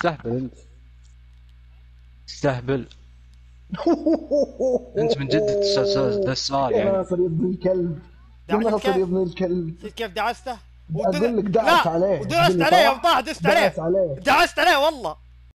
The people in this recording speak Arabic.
تستهبل انت. تستهبل. انت من جد تسأل ذا السؤال يا يعني. ناصر يا ابن الكلب. يا ناصر يا ابن الكلب. شفت كيف دعسته؟ أقول لك دعست عليه. ودعست عليه يوم طاح دست عليه. دعست عليه والله.